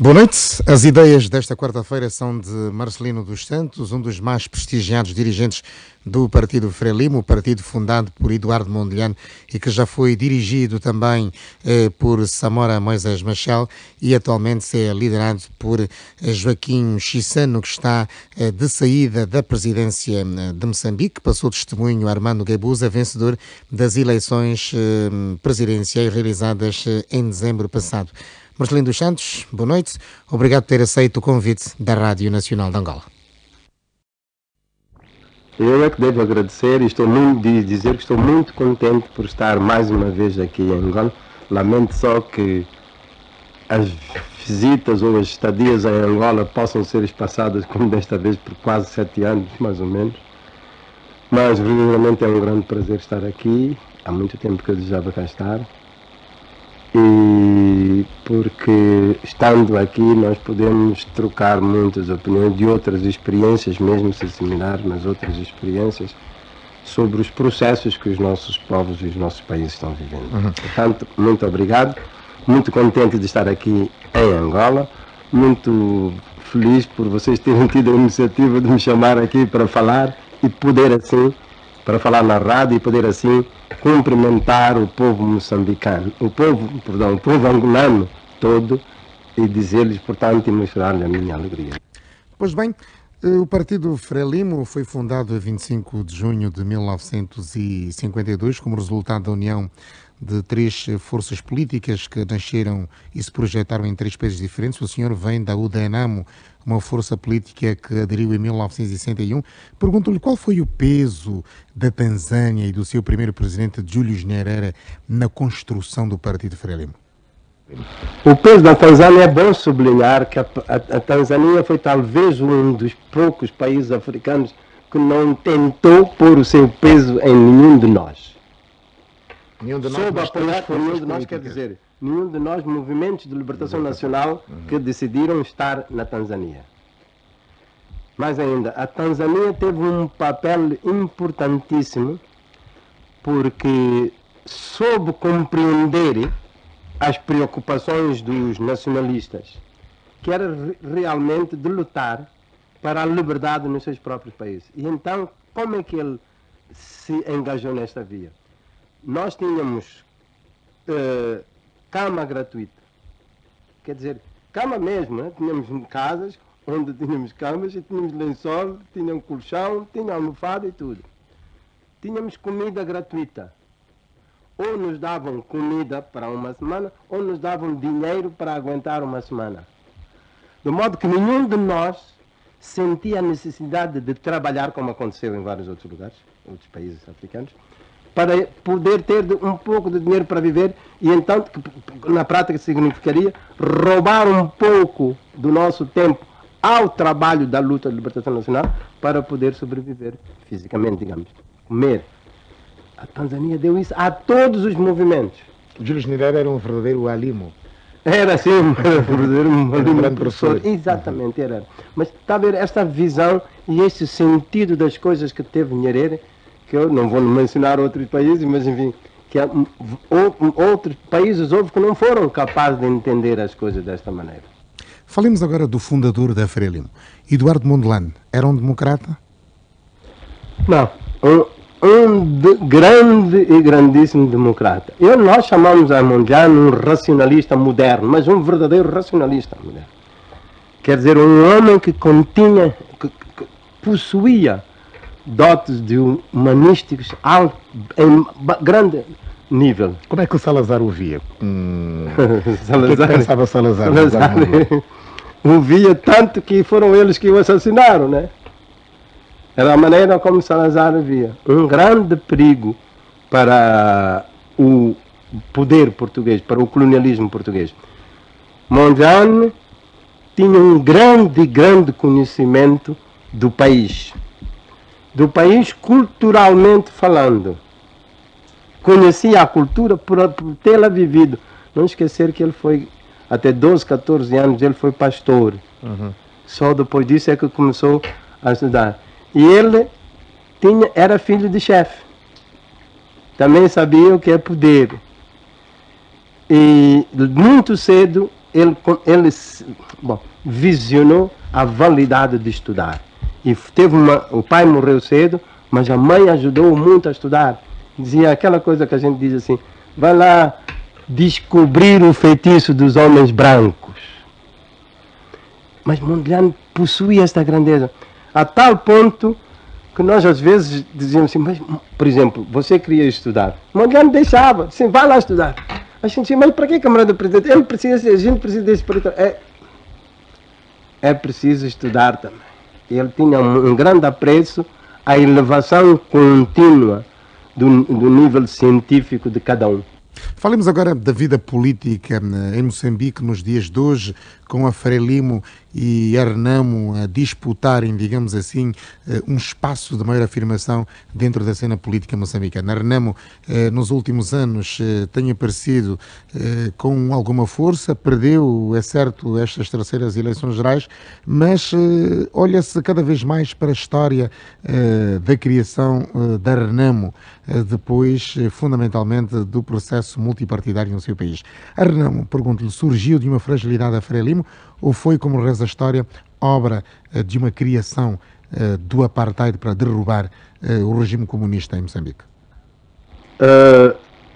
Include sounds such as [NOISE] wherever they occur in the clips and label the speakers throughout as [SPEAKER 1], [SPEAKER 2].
[SPEAKER 1] Boa noite. As ideias desta quarta-feira são de Marcelino dos Santos, um dos mais prestigiados dirigentes do Partido Frelimo, o partido fundado por Eduardo Mondlane e que já foi dirigido também eh, por Samora Moisés Machel e atualmente é liderado por eh, Joaquim Chissano, que está eh, de saída da presidência eh, de Moçambique. Passou testemunho Armando Guebuza, vencedor das eleições eh, presidenciais realizadas eh, em dezembro passado. Marcelino dos Santos, boa noite. Obrigado por ter aceito o convite da Rádio Nacional de Angola.
[SPEAKER 2] Eu é que devo agradecer e estou muito de dizer que estou muito contente por estar mais uma vez aqui em Angola. Lamento só que as visitas ou as estadias em Angola possam ser espaçadas como desta vez por quase sete anos, mais ou menos. Mas verdadeiramente é um grande prazer estar aqui. Há muito tempo que eu desejava cá estar e porque estando aqui nós podemos trocar muitas opiniões de outras experiências, mesmo se similar, mas outras experiências sobre os processos que os nossos povos e os nossos países estão vivendo. Uhum. Portanto, muito obrigado, muito contente de estar aqui em Angola, muito feliz por vocês terem [LAUGHS] tido a iniciativa de me chamar aqui para falar e poder assim para falar na rádio e poder assim cumprimentar o povo moçambicano, o povo, perdão, o povo angolano todo e dizer-lhes, portanto, e mostrar-lhe a minha alegria.
[SPEAKER 1] Pois bem, eh, o Partido Frelimo foi fundado a 25 de junho de 1952 como resultado da união de três forças políticas que nasceram e se projetaram em três países diferentes. O senhor vem da UDNAMO, uma força política que aderiu em 1961. Pergunto-lhe qual foi o peso da Tanzânia e do seu primeiro presidente, Júlio Nyerere, na construção do Partido Frelimo.
[SPEAKER 2] O peso da Tanzânia é bom sublinhar que a, a, a, Tanzânia foi talvez um dos poucos países africanos que não tentou pôr o seu peso em nenhum de nós. Nenhum de nós, Soube apoiar, nenhum de nós quer dizer, nenhum de nós movimentos de libertação nacional uhum. que decidiram estar na Tanzânia. Mais ainda, a Tanzânia teve um papel importantíssimo porque soube compreender as preocupações dos nacionalistas, que era realmente de lutar para a liberdade nos seus próprios países. E então, como é que ele se engajou nesta via? Nós tínhamos uh, cama gratuita. Quer dizer, cama mesmo, né? tínhamos casas onde tínhamos camas e tínhamos lençol, tínhamos colchão, tínhamos almofada e tudo. Tínhamos comida gratuita. Ou nos davam comida para uma semana, ou nos davam dinheiro para aguentar uma semana. De modo que nenhum de nós sentia a necessidade de trabalhar, como aconteceu em vários outros lugares, outros países africanos, para poder ter um pouco de dinheiro para viver e então, na prática, significaria roubar um pouco do nosso tempo ao trabalho da luta de libertação nacional para poder sobreviver fisicamente, digamos. Comer. A Tanzânia deu isso a todos os movimentos.
[SPEAKER 1] Júlio Nyerere era um verdadeiro alimo.
[SPEAKER 2] Era assim, um verdadeiro [LAUGHS] um alimo professor. professor. Exatamente, era. Mas está a ver esta visão e este sentido das coisas que teve Nyerere que eu não vou mencionar outros países, mas enfim, que há, outros países houve que não foram capazes de entender as coisas desta maneira.
[SPEAKER 1] Falemos agora do fundador da Frelimo. Eduardo Mondlane era um democrata?
[SPEAKER 2] Não, um, um de, grande e grandíssimo democrata. Eu, nós chamamos a Mondlane um racionalista moderno, mas um verdadeiro racionalista moderno. Quer dizer, um homem que continha, que, que possuía dotes de humanísticos alto, em grande nível.
[SPEAKER 1] Como é que o Salazar o via? [LAUGHS] Hum, Salazar, o que, é que pensava Salazar?
[SPEAKER 2] Salazar [LAUGHS] o via tanto que foram eles que o assassinaram, né? Era a maneira como Salazar via. Um grande perigo para o poder português, para o colonialismo português. Mondlane tinha um grande, grande conhecimento do país do país culturalmente falando. Conhecia a cultura por, por tê-la vivido. Não esquecer que ele foi, até 12, 14 anos, ele foi pastor. Uhum. Só depois disso é que começou a estudar. E ele tinha, era filho de chefe. Também sabia o que é poder. E muito cedo ele, ele bom, visionou a validade de estudar. E teve uma, o pai morreu cedo, mas a mãe ajudou muito a estudar. Dizia aquela coisa que a gente diz assim: vai lá descobrir o feitiço dos homens brancos. Mas Mondlane possuía esta grandeza, a tal ponto que nós às vezes dizíamos assim, mas, por exemplo, você queria estudar. Mondlane deixava, assim, vai lá estudar. A gente dizia, mas para que camarada presidente? Ele precisa, a gente precisa desse. É, é preciso estudar também. Ele tinha um, um grande apreço à elevação contínua do, do nível científico de cada um.
[SPEAKER 1] Falemos agora da vida política eh, em Moçambique nos dias de hoje, com a Frelimo e a Renamo a disputarem, digamos assim, eh, um espaço de maior afirmação dentro da cena política moçambicana. A Renamo, eh, nos últimos anos, tem aparecido com alguma força, perdeu, é certo, estas terceiras eleições gerais, mas olha-se cada vez mais para a história da criação da Renamo, depois, fundamentalmente, do processo multipartidário no seu país. A Renamo, pergunto-lhe, surgiu de uma fragilidade da Frelimo ou foi, como reza a história, obra uh, de uma criação uh, do apartheid para derrubar uh, o regime comunista em Moçambique?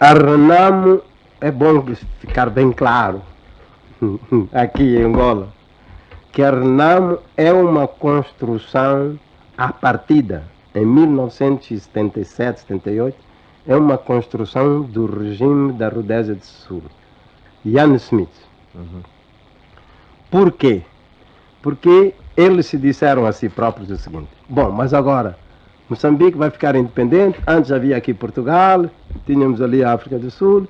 [SPEAKER 2] a Renamo, é bom ficar bem claro, [LAUGHS] aqui em Angola, que a Renamo é uma construção a partida, em 1977, 78, é uma construção do regime da Rodésia do Sul. Jan Smith. Uhum. Por quê? Porque eles se disseram a si próprios o seguinte: bom, mas agora Moçambique vai ficar independente. Antes havia aqui Portugal, tínhamos ali a África do Sul,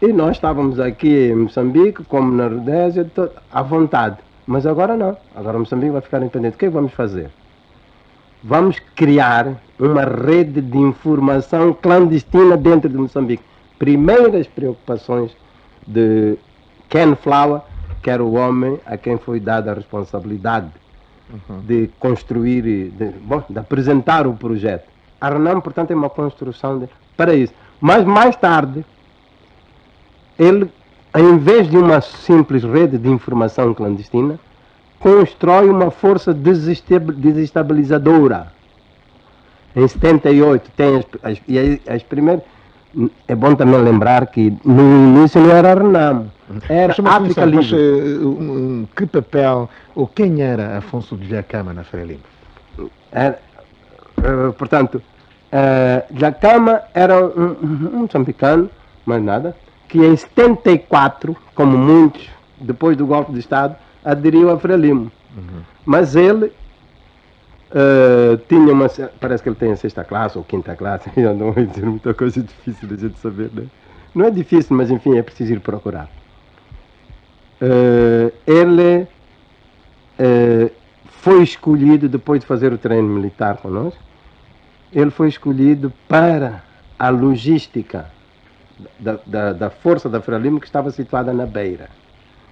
[SPEAKER 2] e nós estávamos aqui em Moçambique, como na Rodésia, à vontade. Mas agora não. Agora Moçambique vai ficar independente. O que, é que vamos fazer? Vamos criar uma rede de informação clandestina dentro de Moçambique. Primeiras preocupações de Ken Flower, que era o homem a quem foi dada a responsabilidade uhum. de construir, de, bom, de apresentar o projeto. A Renam, portanto, é uma construção de, para isso. Mas mais tarde, ele, em vez de uma simples rede de informação clandestina, constrói uma força desestabilizadora. Em 78 tem as, as, as primeiras. É bom também lembrar que no início não era Renamo, era África Livre.
[SPEAKER 1] Mas, que papel, ou quem era Afonso de Jacama na Feira Livre?
[SPEAKER 2] Era, uh, portanto, uh, Jacama era um, um moçambicano, mais nada, que em 74, como muitos, depois do golpe de Estado, aderiu a Frelimo. Uhum. Mas ele uh, tinha uma. Parece que ele tem a sexta classe ou quinta classe, [LAUGHS] eu não vou dizer muita coisa difícil de gente saber, né? Não é difícil, mas enfim, é preciso ir procurar. Uh, ele uh, foi escolhido, depois de fazer o treino militar conosco, ele foi escolhido para a logística da, da, da força da Frelimo que estava situada na beira.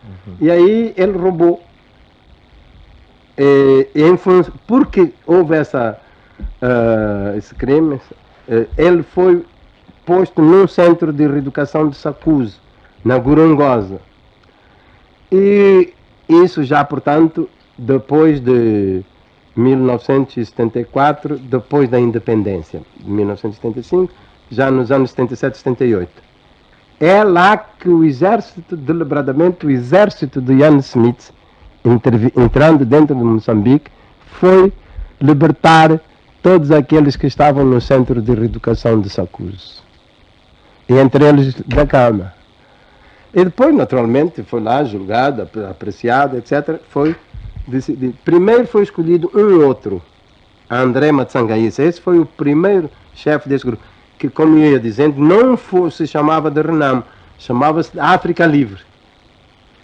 [SPEAKER 2] Uhum. E aí ele roubou. E, e porque houve essa, uh, esse crime, uh, ele foi posto num centro de reeducação de Sacuso, na Gorongosa. E isso já, portanto, depois de 1974, depois da independência, 1975, já nos anos 77 78. É lá que o exército, deliberadamente, o exército de Ian Smith, entrando dentro de Moçambique, foi libertar todos aqueles que estavam no centro de reeducação de Sacus. E entre eles da Cama. E depois, naturalmente, foi lá julgado, apreciado, etc. Foi decidido. Primeiro foi escolhido um outro, André Matsangaíça. Esse foi o primeiro chefe desse grupo que, como eu ia dizendo, não se chamava de Renam, chamava-se África Livre.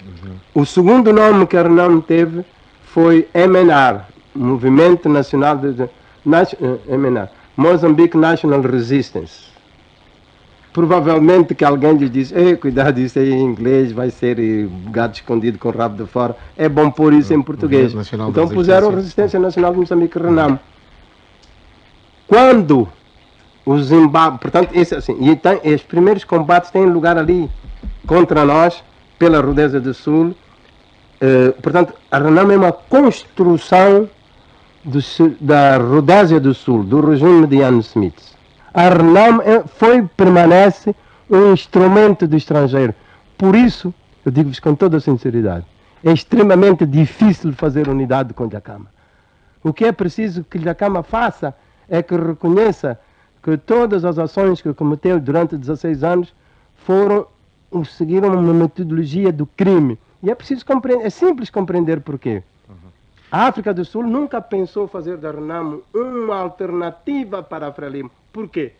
[SPEAKER 2] Uhum. O segundo nome que a Renam teve foi MNR, Movimento Nacional de, de MNR, Mozambique National Resistance. Provavelmente que alguém lhes diz, Ei, cuidado, isso aí em inglês vai ser gato escondido com o rabo de fora. É bom pôr isso em português. Então puseram Resistência Nacional de Moçambique Renam. Quando os embates, portanto, esse, assim, e tem, os primeiros combates têm lugar ali contra nós pela Rodésia do Sul. Uh, portanto, a Renam é uma construção do, da Rodésia do Sul, do regime de Ian Smith. A Renam é, foi, permanece um instrumento do estrangeiro. Por isso, eu digo-vos com toda a sinceridade, é extremamente difícil fazer unidade com Jacama. O que é preciso que Jacama faça é que reconheça que todas as ações que cometeu durante 16 anos foram seguiram uma metodologia do crime. E é preciso compreender, é simples compreender porquê. A África do Sul nunca pensou fazer da Renamo uma alternativa para a Frelimo. Por quê?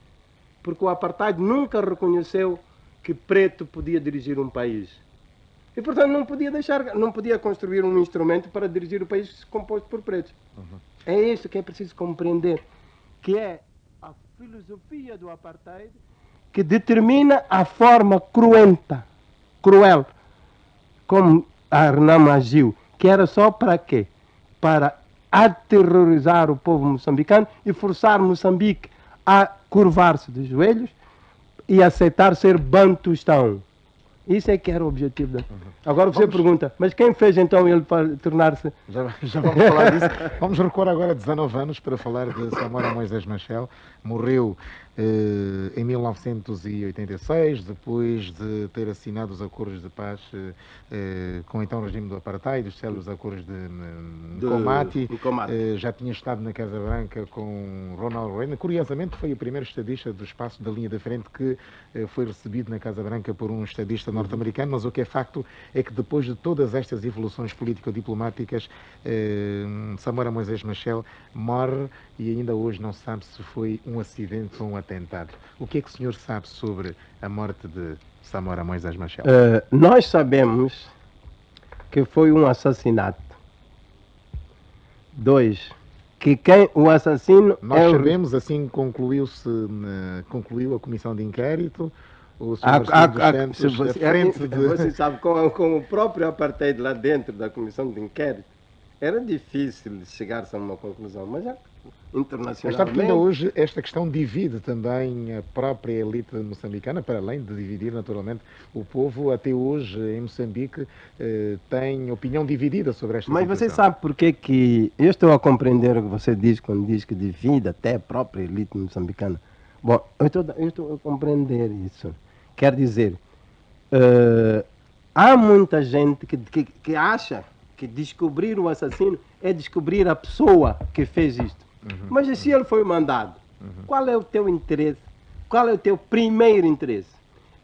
[SPEAKER 2] Porque o apartheid nunca reconheceu que preto podia dirigir um país. E portanto não podia deixar, não podia construir um instrumento para dirigir o país composto por pretos. Uhum. É isso que é preciso compreender, que é a filosofia do apartheid que determina a forma cruenta, cruel, como a Renam agiu, que era só para quê? Para aterrorizar o povo moçambicano e forçar Moçambique a curvar-se de joelhos e aceitar ser bantustão. Isso é que era o objetivo. Da... Uhum. Agora você vamos... pergunta, mas quem fez então ele para tornar-se.
[SPEAKER 1] Já, já, vamos falar disso. [LAUGHS] vamos recuar agora 19 anos para falar de Samora Moisés Machel. Morreu em 1986, depois de ter assinado os acordos de paz eh, eh, com então o regime do Apartheid, os células acordos de, de Comati, já tinha estado na Casa Branca com Ronald Reagan. Curiosamente, foi o primeiro estadista do espaço da linha da frente que foi recebido na Casa Branca por um estadista norte-americano, mas o que é facto é que depois de todas estas evoluções político-diplomáticas, Samora Moisés Machel morre e ainda hoje não se sabe se foi um acidente ou um atentado. O que é que o senhor sabe sobre a morte de Samora Moisés Machel? Uh,
[SPEAKER 2] nós sabemos que foi um assassinato. Dois, que quem o assassino
[SPEAKER 1] Nós é sabemos, o... assim concluiu-se, concluiu a comissão de inquérito, o a, a, a, se
[SPEAKER 2] você, frente [LAUGHS] de... você sabe, com, com o próprio apartheid lá dentro da comissão de inquérito, era difícil chegar-se a uma conclusão, mas já internacionalmente. Mas
[SPEAKER 1] sabe ainda hoje esta questão divide também a própria elite moçambicana, para além de dividir naturalmente o povo, até hoje em Moçambique eh, tem opinião dividida sobre esta
[SPEAKER 2] Mas
[SPEAKER 1] situação.
[SPEAKER 2] você sabe por que que... Eu estou a compreender o que você diz quando diz que divide até a própria elite moçambicana. Bom, eu estou, eu estou a compreender isso. Quer dizer, uh, há muita gente que, que, que acha que descobrir o assassino é descobrir a pessoa que fez isto. Uhum. Mas se ele foi mandado, uhum. qual é o teu interesse? Qual é o teu primeiro interesse?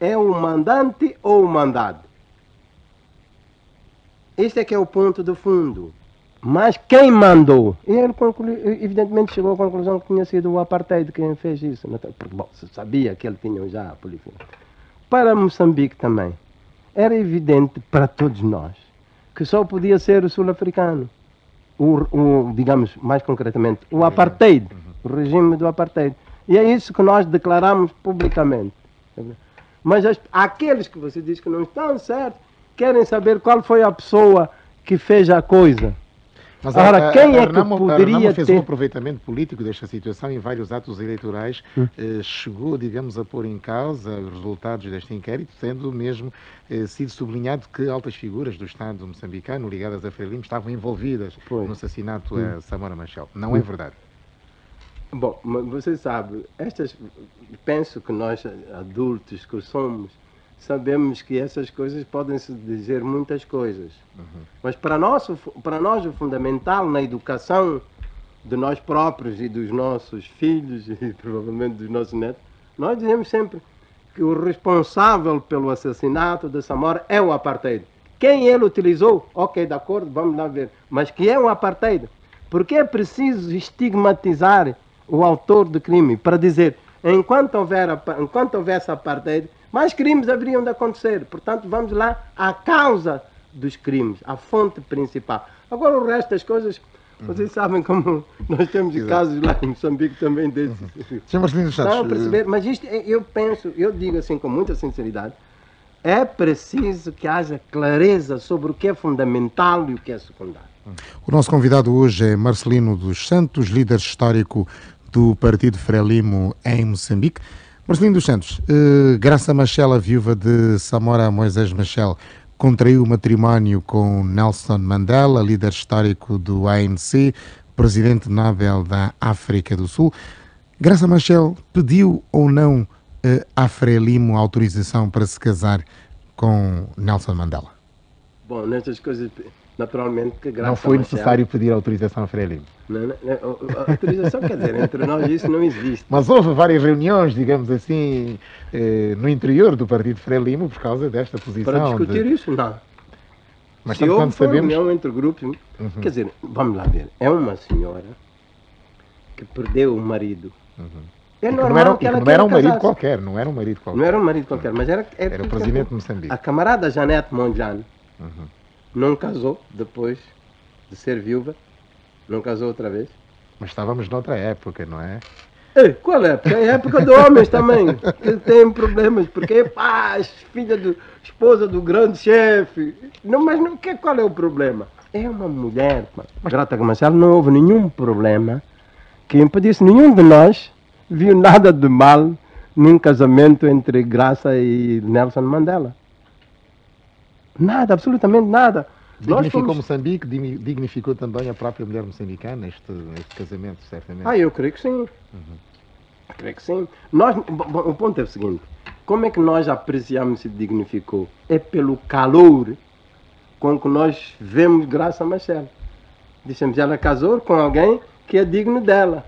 [SPEAKER 2] É o mandante ou o mandado? Este é que é o ponto do fundo. Mas quem mandou? E ele evidentemente chegou à conclusão que tinha sido o apartheid quem fez isso. Porque, bom, se sabia que ele tinha já a polícia. Para Moçambique também, era evidente para todos nós que só podia ser o sul-africano o, o, digamos, mais concretamente, o apartheid, o regime do apartheid. E é isso que nós declaramos publicamente. Mas as, aqueles que você diz que não estão certos querem saber qual foi a pessoa que fez a coisa.
[SPEAKER 1] Mas Agora, a, quem a, a, é que poderia fez ter... um aproveitamento político desta situação em vários atos eleitorais, hum. eh, chegou, digamos, a pôr em causa os resultados deste inquérito, tendo mesmo eh, sido sublinhado que altas figuras do Estado moçambicano ligadas a Frelimo estavam envolvidas pois. no assassinato hum. a Samora Machel. Não é hum. é verdade?
[SPEAKER 2] Bom, você sabe, estas, penso que nós adultos que somos, sabemos que essas coisas podem se dizer muitas coisas. Uhum. Mas para nós, para nós o fundamental na educação de nós próprios e dos nossos filhos [LAUGHS] e provavelmente dos nossos netos, nós dizemos sempre que o responsável pelo assassinato de Samora é o apartheid. Quem ele utilizou, ok, de acordo, vamos lá ver. Mas que é um apartheid. Porque é preciso estigmatizar o autor do crime para dizer, enquanto houver, enquanto houvesse apartheid, mais crimes haveriam de acontecer. Portanto, vamos lá à causa dos crimes, à fonte principal. Agora, o resto das coisas, vocês sabem como nós temos Exato. casos lá em Moçambique também desses. Uhum. Estão a perceber? Mas isto, eu penso, eu digo assim com muita sinceridade, é preciso que haja clareza sobre o que é fundamental e o que é secundário.
[SPEAKER 1] O nosso convidado hoje é Marcelino dos Santos, líder histórico do Partido Frelimo em Moçambique. Marcelino dos Santos, uh, Graça Machel, a viúva de Samora Moisés Machel, contraiu matrimónio com Nelson Mandela, líder histórico do ANC, presidente Nobel da África do Sul. Graça Machel pediu ou não uh, a Frelimo autorização para se casar com Nelson Mandela?
[SPEAKER 2] Bom, nestas coisas, naturalmente que Graça
[SPEAKER 1] Não foi necessário pedir autorização a Frelimo.
[SPEAKER 2] Não, não, não, a autorização, quer dizer, entre nós isso não existe.
[SPEAKER 1] Mas houve várias reuniões, digamos assim, eh, no interior do Partido Frelimo por causa desta posição.
[SPEAKER 2] Para discutir
[SPEAKER 1] de...
[SPEAKER 2] isso, não.
[SPEAKER 1] Mas
[SPEAKER 2] Se
[SPEAKER 1] tanto
[SPEAKER 2] houve
[SPEAKER 1] sabemos,
[SPEAKER 2] reunião entre grupos,
[SPEAKER 1] Uhum.
[SPEAKER 2] quer dizer, vamos lá ver, é uma senhora que perdeu o marido. É
[SPEAKER 1] e que
[SPEAKER 2] normal
[SPEAKER 1] não era,
[SPEAKER 2] que ela
[SPEAKER 1] não era um marido qualquer, não era um marido qualquer.
[SPEAKER 2] Não era um marido qualquer, mas era...
[SPEAKER 1] Era o presidente de Moçambique.
[SPEAKER 2] A camarada Janete Monjane
[SPEAKER 1] Uhum.
[SPEAKER 2] Não casou depois de ser viúva, não casou outra vez.
[SPEAKER 1] Mas estávamos noutra época, não é?
[SPEAKER 2] Ei, qual é? Porque é a época de homens também, que têm problemas, porque é pá, filha do, esposa do grande chefe. Não, mas não, que, qual é o problema? É uma mulher, pá. Grata Marcelo, não houve nenhum problema que impedisse nenhum de nós viu nada de mal num casamento entre Graça e Nelson Mandela. Nada, absolutamente nada.
[SPEAKER 1] Dignificou
[SPEAKER 2] fomos...
[SPEAKER 1] Moçambique, digni- dignificou também a própria mulher moçambicana, este, este casamento, certamente.
[SPEAKER 2] Ah, eu creio que sim. Eu creio que sim. Nós, bom, o ponto é o seguinte: como é que nós apreciamos e dignificou? É pelo calor com que nós vemos Graça Machel. Dissemos, ela casou com alguém que é digno dela.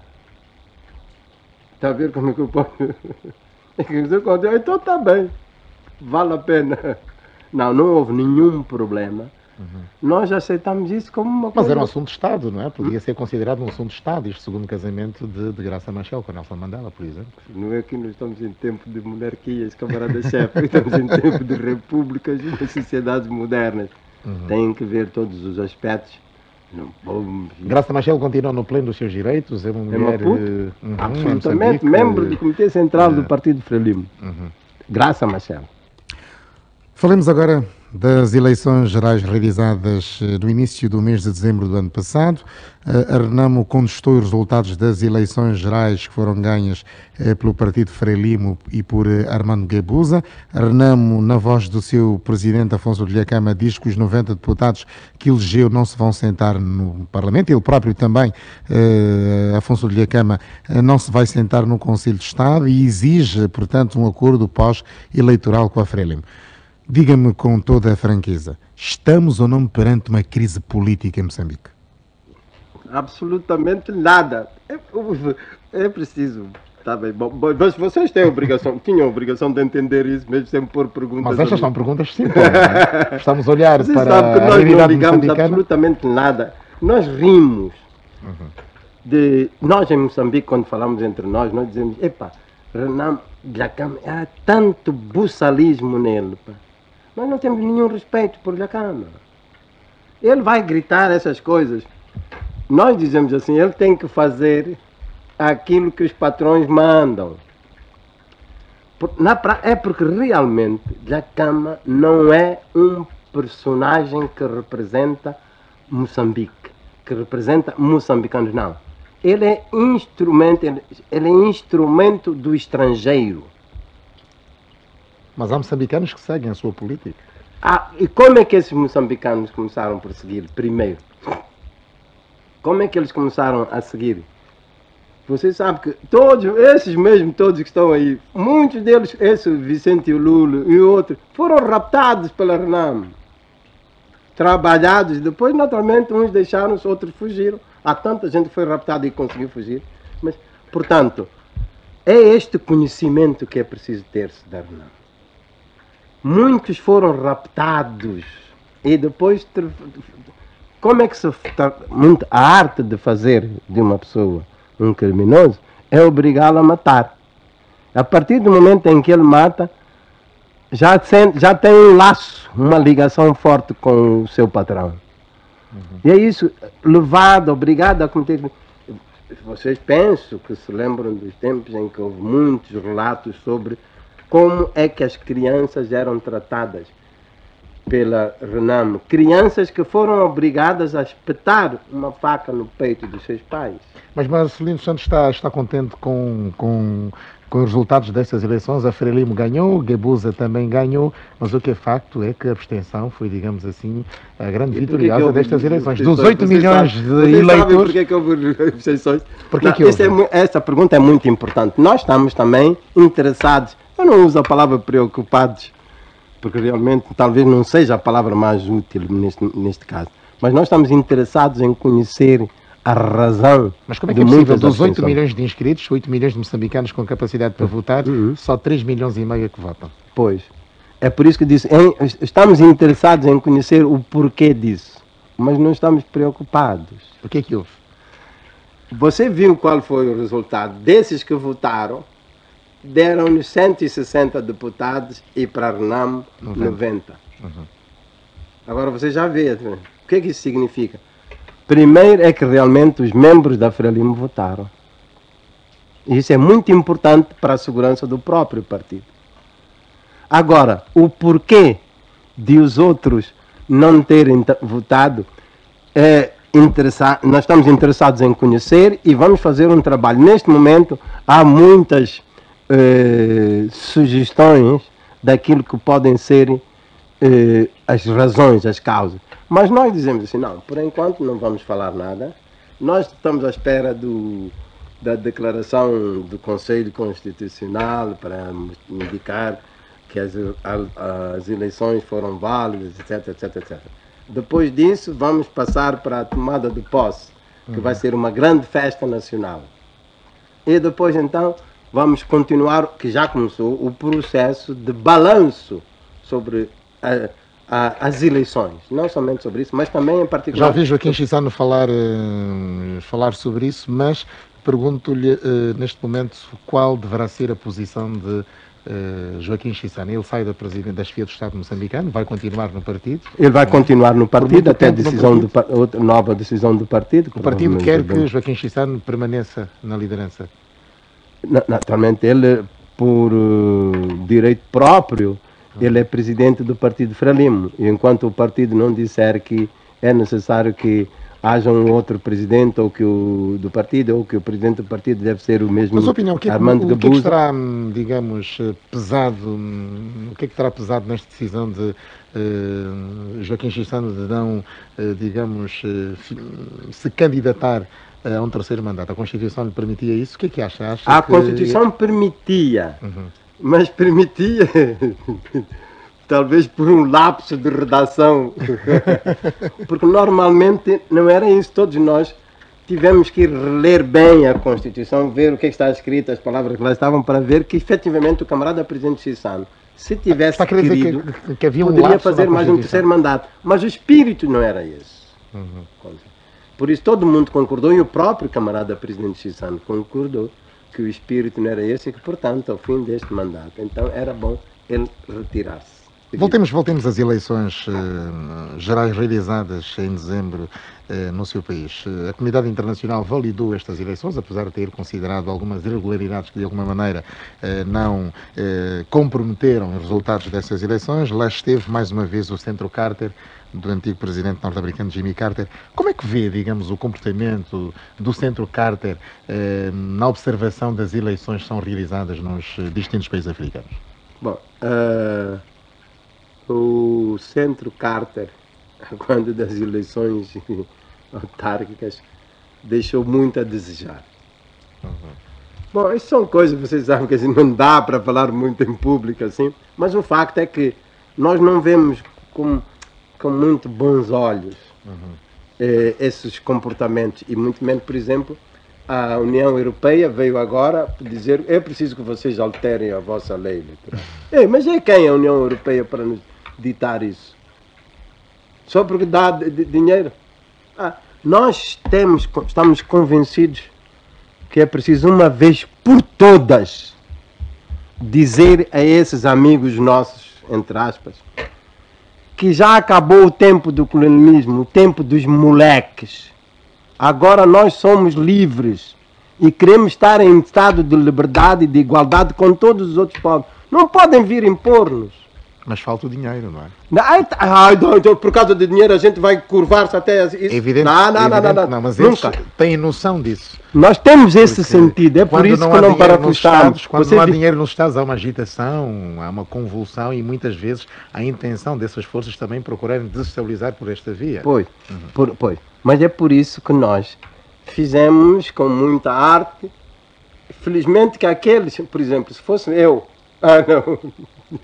[SPEAKER 2] Está a ver como é que eu posso. [LAUGHS] É então está bem, vale a pena. Não, não houve nenhum problema. Nós aceitamos isso como uma
[SPEAKER 1] Mas
[SPEAKER 2] coisa.
[SPEAKER 1] era um assunto de Estado, não é? Podia ser considerado um assunto de Estado, este segundo casamento de, de Graça Machel com Nelson Mandela, por exemplo.
[SPEAKER 2] Não é que nós estamos em tempo de monarquias, camarada-chefe, [LAUGHS] estamos em tempo de repúblicas e de sociedades modernas.
[SPEAKER 1] Uhum.
[SPEAKER 2] Tem que ver todos os aspectos. Não
[SPEAKER 1] Graça Machel continua no pleno dos seus direitos, é uma
[SPEAKER 2] É
[SPEAKER 1] mulher... Eh, uhum, em
[SPEAKER 2] Absolutamente,
[SPEAKER 1] Moçambique,
[SPEAKER 2] membro do Comitê Central do
[SPEAKER 1] eh,
[SPEAKER 2] Partido Frelimo.
[SPEAKER 1] uhum.
[SPEAKER 2] Graça Machel.
[SPEAKER 1] Falemos agora das eleições gerais realizadas eh, no início do mês de dezembro do ano passado. Eh, A Renamo contestou os resultados das eleições gerais que foram ganhas eh, pelo Partido Frelimo e por Armando Guebuza. A Renamo, na voz do seu presidente Afonso de Lhacama, diz que os 90 deputados que elegeu não se vão sentar no Parlamento. Ele próprio também, Afonso de Lhacama, não se vai sentar no Conselho de Estado e exige, portanto, um acordo pós-eleitoral com a Frelimo. Diga-me com toda a franqueza, estamos ou não perante uma crise política em Moçambique?
[SPEAKER 2] Absolutamente nada. É, é preciso. Tá bem, bom, mas vocês têm a obrigação, [LAUGHS] tinham a obrigação de entender isso, mesmo sem pôr perguntas.
[SPEAKER 1] Mas
[SPEAKER 2] a
[SPEAKER 1] estas são perguntas simples. não é? [LAUGHS] Estamos a olhar
[SPEAKER 2] Você
[SPEAKER 1] para
[SPEAKER 2] sabe que
[SPEAKER 1] a
[SPEAKER 2] nós não
[SPEAKER 1] realidade
[SPEAKER 2] ligamos absolutamente nada. Nós rimos. De, nós em Moçambique, quando falamos entre nós, nós dizemos, epa, Renan Jacama, há tanto buçalismo nele. Pá. Nós não temos nenhum respeito por Jacama. Ele vai gritar essas coisas. Nós dizemos assim, ele tem que fazer aquilo que os patrões mandam. É porque realmente Jacama não é um personagem que representa Moçambique, que representa moçambicanos, não. Ele é instrumento, ele é instrumento do estrangeiro.
[SPEAKER 1] Mas há moçambicanos que seguem a sua política.
[SPEAKER 2] Ah, e como é que esses moçambicanos começaram a seguir primeiro? Como é que eles começaram a seguir? Você sabe que todos, esses mesmo, todos que estão aí, muitos deles, esse Vicente Lula e outros, foram raptados pela Renam. Trabalhados, depois naturalmente uns deixaram-se, outros fugiram. Há tanta gente que foi raptada e conseguiu fugir. Mas, portanto, é este conhecimento que é preciso ter-se da Renam. Muitos foram raptados e depois como é que se a arte de fazer de uma pessoa um criminoso é obrigá-lo a matar. A partir do momento em que ele mata, já, sen- já tem um laço, uma ligação forte com o seu patrão. E é isso, levado, obrigado a cometer. Vocês pensam que se lembram dos tempos em que houve muitos relatos sobre como é que as crianças eram tratadas pela Renamo. Crianças que foram obrigadas a espetar uma faca no peito dos seus pais.
[SPEAKER 1] Mas Marcelino Santos está, está contente com, com com os resultados destas eleições, a Frelimo ganhou, Gebusa também ganhou, mas o que é facto é que a abstenção foi, digamos assim, a grande vitoriosa destas eleições. Dos 8
[SPEAKER 2] Vocês
[SPEAKER 1] milhões de eleitores.
[SPEAKER 2] Porquê que houve abstenções?
[SPEAKER 1] Porquê
[SPEAKER 2] Não,
[SPEAKER 1] que houve?
[SPEAKER 2] é essa pergunta é muito importante. Nós estamos também interessados, eu não uso a palavra preocupados, porque realmente talvez não seja a palavra mais útil neste, neste caso, mas nós estamos interessados em conhecer a razão
[SPEAKER 1] Mas como é que é possível, dos 8
[SPEAKER 2] abstenções.
[SPEAKER 1] milhões de inscritos, 8 milhões de moçambicanos com capacidade para votar,
[SPEAKER 2] Uhum.
[SPEAKER 1] só 3 milhões e meio é que votam?
[SPEAKER 2] Pois. É por isso que disse, em- estamos interessados em conhecer o porquê disso, mas não estamos preocupados.
[SPEAKER 1] O que é que houve?
[SPEAKER 2] Você viu qual foi o resultado? Desses que votaram, deram-nos 160 deputados e para a RENAM
[SPEAKER 1] 90.
[SPEAKER 2] 90.
[SPEAKER 1] Uhum.
[SPEAKER 2] Agora você já vê, o que é que isso significa? Primeiro é que realmente os membros da Frelimo votaram. E isso é muito importante para a segurança do próprio partido. Agora, o porquê de os outros não terem ta- votado é interessa- nós estamos interessados em conhecer e vamos fazer um trabalho. Neste momento há muitas eh, sugestões daquilo que podem ser eh, as razões, as causas. Mas nós dizemos assim, não, por enquanto não vamos falar nada. Nós estamos à espera do, da declaração do Conselho Constitucional para indicar que as, as eleições foram válidas, etc, etc, etc. Depois disso, vamos passar para a tomada de posse, que vai ser uma grande festa nacional. E depois, então, vamos continuar, que já começou, o processo de balanço sobre a- a- as eleições. Não somente sobre isso, mas também em particular.
[SPEAKER 1] Já vi Joaquim Chissano falar, eh, falar sobre isso, mas pergunto-lhe eh, neste momento qual deverá ser a posição de eh, Joaquim Chissano. Ele sai da, da chefia do Estado moçambicano, vai continuar no partido.
[SPEAKER 2] Ele vai continuar no partido até
[SPEAKER 1] no
[SPEAKER 2] decisão outra nova decisão do partido.
[SPEAKER 1] O partido quer que Joaquim Chissano permaneça na liderança.
[SPEAKER 2] Na- Naturalmente, ele, por eh, direito próprio, ele é presidente do Partido Frelimo. E enquanto o partido não disser que é necessário que haja um outro presidente ou que o do partido ou que o presidente do partido deve ser o mesmo
[SPEAKER 1] Mas opinião, o que é
[SPEAKER 2] Armando
[SPEAKER 1] o que, é que estará, hum, digamos, eh, pesado, hum, o que é que terá pesado nesta decisão de eh, Joaquim Chissano de não, digamos, se candidatar a um terceiro mandato? A Constituição lhe permitia isso? O que é que acha? acha
[SPEAKER 2] a
[SPEAKER 1] que-
[SPEAKER 2] Constituição permitia,
[SPEAKER 1] Uhum.
[SPEAKER 2] mas permitia, [LAUGHS] talvez por um lapso de redação, [LAUGHS] porque normalmente não era isso. Todos nós tivemos que reler bem a Constituição, ver o que é que está escrito, as palavras que lá estavam, para ver que efetivamente o camarada presidente Chissano, se tivesse
[SPEAKER 1] Está querer dizer
[SPEAKER 2] querido,
[SPEAKER 1] que, que havia um
[SPEAKER 2] poderia fazer mais um terceiro mandato. Mas o espírito não era esse.
[SPEAKER 1] Uhum.
[SPEAKER 2] Por isso todo mundo concordou e o próprio camarada presidente Chissano concordou que o espírito não era esse e que, portanto, ao fim deste mandato, então era bom ele retirar-se.
[SPEAKER 1] Voltemos, voltemos às eleições eh, gerais realizadas em dezembro eh, no seu país. Eh, A comunidade internacional validou estas eleições, apesar de ter considerado algumas irregularidades que, de alguma maneira, eh, não comprometeram os resultados dessas eleições. Lá esteve, mais uma vez, o Centro Carter, do antigo presidente norte-americano Jimmy Carter. Como é que vê, digamos, o comportamento do Centro Carter na observação das eleições que são realizadas nos distintos países africanos?
[SPEAKER 2] Bom, o Centro Carter, [LAUGHS] quando das eleições [LAUGHS] autárquicas, deixou muito a desejar. Bom, isso são coisas que vocês sabem que assim, não dá para falar muito em público assim, mas o facto é que nós não vemos com, com muito bons olhos eh, esses comportamentos e muito menos, por exemplo, a União Europeia veio agora dizer é preciso que vocês alterem a vossa lei eleitoral. Ei, mas é quem a União Europeia para nos ditar isso? Só porque dá dinheiro? Ah, nós temos, estamos convencidos que é preciso uma vez por todas dizer a esses amigos nossos, entre aspas, que já acabou o tempo do colonialismo, o tempo dos moleques. Agora nós somos livres e queremos estar em estado de liberdade e de igualdade com todos os outros povos. Não podem vir impor-nos.
[SPEAKER 1] Mas falta o dinheiro, não é?
[SPEAKER 2] Não, ai, não, então, por causa do dinheiro a gente vai curvar-se até as- isso.
[SPEAKER 1] É evidente,
[SPEAKER 2] não, não,
[SPEAKER 1] evidente
[SPEAKER 2] não, não,
[SPEAKER 1] não, mas
[SPEAKER 2] Nunca.
[SPEAKER 1] eles têm noção disso.
[SPEAKER 2] Nós temos esse
[SPEAKER 1] Porque
[SPEAKER 2] sentido, é por isso que não.
[SPEAKER 1] Estados, Quando
[SPEAKER 2] Você
[SPEAKER 1] não há
[SPEAKER 2] vi-
[SPEAKER 1] dinheiro nos Estados, há uma agitação, há uma convulsão e muitas vezes a intenção dessas forças também procurarem desestabilizar por esta via.
[SPEAKER 2] Pois, por- pois. Mas é por isso que nós fizemos com muita arte. Felizmente que aqueles, por exemplo, se fosse eu, [LAUGHS] ah não,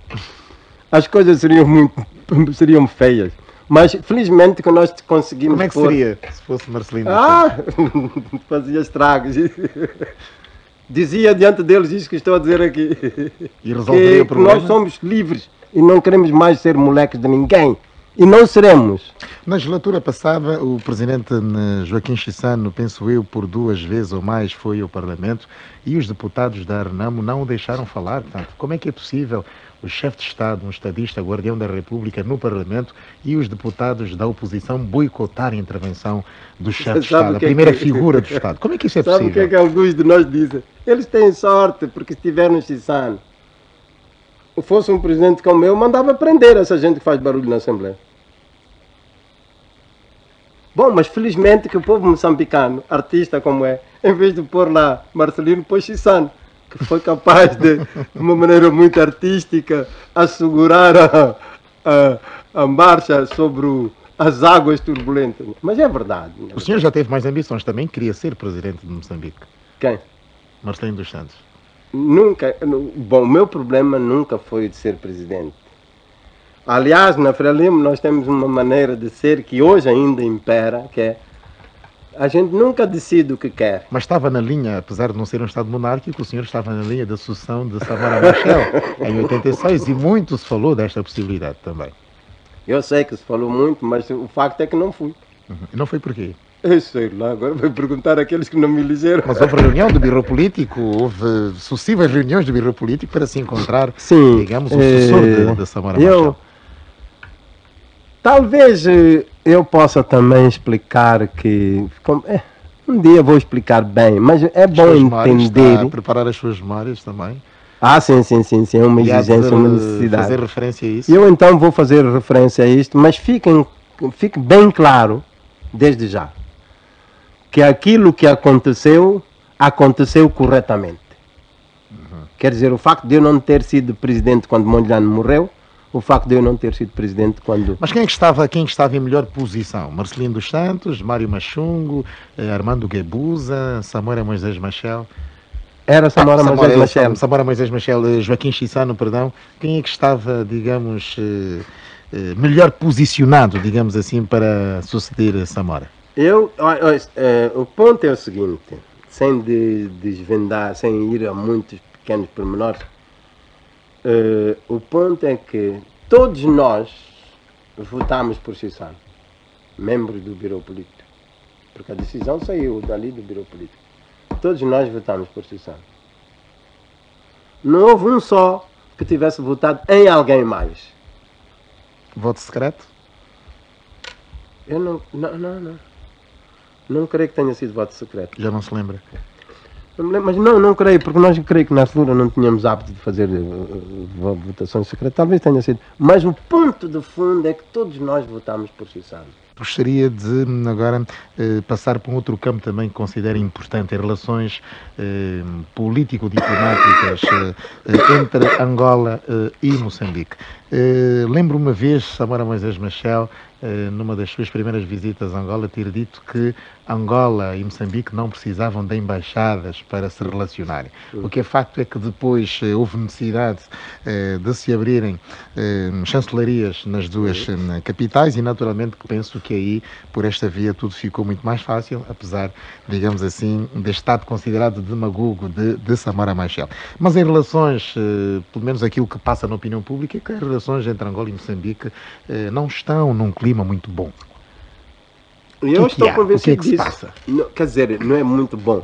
[SPEAKER 2] as coisas seriam muito, seriam feias. Mas felizmente que nós conseguimos
[SPEAKER 1] Como é que
[SPEAKER 2] pôr-
[SPEAKER 1] seria se fosse Marcelino?
[SPEAKER 2] Ah, [LAUGHS] fazia estragos. [LAUGHS] Dizia diante deles isso que estou a dizer aqui.
[SPEAKER 1] E resolveria
[SPEAKER 2] Que
[SPEAKER 1] o problema?
[SPEAKER 2] nós somos livres e não queremos mais ser moleques de ninguém. E não seremos.
[SPEAKER 1] Na legislatura passada, o presidente Joaquim Chissano, penso eu, por duas vezes ou mais foi ao Parlamento e os deputados da Renamo não o deixaram falar. Portanto, como é que é possível o chefe de Estado, um estadista, guardião da República, no Parlamento e os deputados da oposição boicotarem a intervenção do chefe de
[SPEAKER 2] Sabe
[SPEAKER 1] Estado, a
[SPEAKER 2] é
[SPEAKER 1] primeira
[SPEAKER 2] que-
[SPEAKER 1] figura do [LAUGHS] Estado? Como é que isso é
[SPEAKER 2] Sabe o que
[SPEAKER 1] possível?
[SPEAKER 2] é que alguns de nós dizem? Eles têm sorte porque estiveram no Chissano. Se fosse um presidente como eu, mandava prender essa gente que faz barulho na Assembleia. Bom, mas felizmente que o povo moçambicano, artista como é, em vez de pôr lá Marcelino, pôs Chissano, que foi capaz de, de uma maneira muito artística, assegurar a, a, a marcha sobre o- as águas turbulentas. Mas é verdade.
[SPEAKER 1] O senhor já teve mais ambições também, queria ser presidente de Moçambique.
[SPEAKER 2] Quem?
[SPEAKER 1] Marcelino dos Santos.
[SPEAKER 2] Nunca. nu- Bom, o meu problema nunca foi de ser presidente. Aliás, na Frelimo nós temos uma maneira de ser que hoje ainda impera, que é a gente nunca decide o que quer.
[SPEAKER 1] Mas estava na linha, apesar de não ser um Estado monárquico, o senhor estava na linha da sucessão de Samora Machel em 86 e muito se falou desta possibilidade também.
[SPEAKER 2] Eu sei que se falou muito, mas o facto é que não fui.
[SPEAKER 1] Uhum. Não foi porquê.
[SPEAKER 2] Eu sei lá, agora vai perguntar àqueles que não me elegeram.
[SPEAKER 1] Mas houve reunião do Biro Político, houve sucessivas reuniões do Biro Político para se encontrar,
[SPEAKER 2] Sim,
[SPEAKER 1] digamos, o sucessor de, de Samora
[SPEAKER 2] eu-
[SPEAKER 1] Machel.
[SPEAKER 2] Talvez eh, eu possa também explicar que. é, um dia vou explicar bem, mas é bom entender.
[SPEAKER 1] Preparar as suas memórias também.
[SPEAKER 2] Ah, sim, sim, sim, sim, é uma
[SPEAKER 1] E
[SPEAKER 2] exigência, uma
[SPEAKER 1] fazer-
[SPEAKER 2] necessidade.
[SPEAKER 1] fazer referência a isso.
[SPEAKER 2] Eu então vou fazer referência a isto, mas fiquem, fique bem claro, desde já, que aquilo que aconteceu, aconteceu corretamente. Quer dizer, o facto de eu não ter sido presidente quando Mondlane morreu, o facto de eu não ter sido presidente quando.
[SPEAKER 1] Mas quem é que estava, quem é que estava em melhor posição? Marcelino dos Santos, Mário Machungo, eh, Armando Guebuza, Samora Moisés Machel?
[SPEAKER 2] Era Samora
[SPEAKER 1] Samora,
[SPEAKER 2] Moisés Machel.
[SPEAKER 1] Samora Moisés Machel, eh, Joaquim Chissano, perdão. Quem é que estava, digamos, eh, eh, melhor posicionado, digamos assim, para suceder a Samora?
[SPEAKER 2] Eu, eh, o ponto é o seguinte, sem de- desvendar, sem ir a muitos pequenos pormenores, eh, o ponto é que todos nós votamos por Chissano, membros do Biro Político, porque a decisão saiu dali do Biro Político. Todos nós votamos por Chissano. Não houve um só que tivesse votado em alguém mais.
[SPEAKER 1] Voto secreto?
[SPEAKER 2] Eu não, não, não, não. Não creio que tenha sido voto secreto.
[SPEAKER 1] Já não se lembra.
[SPEAKER 2] Mas não, não creio, porque nós creio que na altura não tínhamos hábito de fazer eh, eh, vo- votações secretas. Talvez tenha sido. Mas o ponto de fundo é que todos nós votámos por Chissano.
[SPEAKER 1] Gostaria de agora eh, passar para um outro campo também que considero importante, em relações político-diplomáticas entre Angola e Moçambique. Lembro uma vez, Samora Moisés Machel, numa das suas primeiras visitas a Angola, ter dito que Angola e Moçambique não precisavam de embaixadas para se relacionarem. O que é facto é que depois eh, houve necessidade eh, de se abrirem eh, chancelarias nas duas capitais e naturalmente penso que aí, por esta via, tudo ficou muito mais fácil, apesar, digamos assim, deste estado considerado demagogo de, de Samora Machel. Mas em relações, pelo menos aquilo que passa na opinião pública, é que as relações entre Angola e Moçambique não estão num clima muito bom.
[SPEAKER 2] E eu
[SPEAKER 1] que
[SPEAKER 2] estou
[SPEAKER 1] que é
[SPEAKER 2] convencido
[SPEAKER 1] que se
[SPEAKER 2] disso. Não, quer dizer, não é muito bom.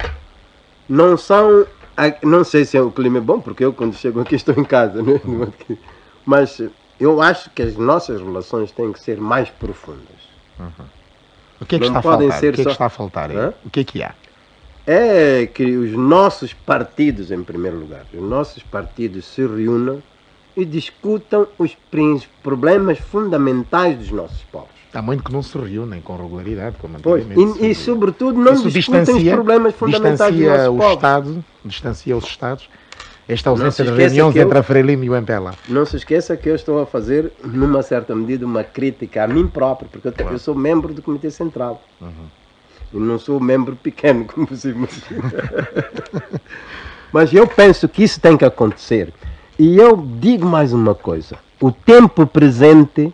[SPEAKER 2] Não são. a- Não sei se é o clima é bom, porque eu quando chego aqui [LAUGHS] estou em casa, né? É mas eu acho que as nossas relações têm que ser mais profundas.
[SPEAKER 1] O que é que
[SPEAKER 2] Não
[SPEAKER 1] está a
[SPEAKER 2] podem
[SPEAKER 1] faltar?
[SPEAKER 2] ser
[SPEAKER 1] O que é que
[SPEAKER 2] só-
[SPEAKER 1] está a faltar?
[SPEAKER 2] Hã?
[SPEAKER 1] O que é que há?
[SPEAKER 2] é que os nossos partidos, em primeiro lugar, os nossos partidos se reúnam e discutam os problemas fundamentais dos nossos povos.
[SPEAKER 1] Muito que não se reúnem com regularidade, como
[SPEAKER 2] pois, e, e, sobretudo não Isso discutem os problemas fundamentais dos nossos
[SPEAKER 1] o
[SPEAKER 2] povos.
[SPEAKER 1] Estado, distancia os Estados esta ausência de reuniões entre a Frelimo e o MPLA.
[SPEAKER 2] Não se esqueça que eu estou a fazer, numa certa medida, uma crítica a mim próprio, porque eu, claro. eu sou membro do Comitê Central. Uhum. E não sou membro pequeno, [LAUGHS] como se imagina. Mas eu penso que isso tem que acontecer. E eu digo mais uma coisa: o tempo presente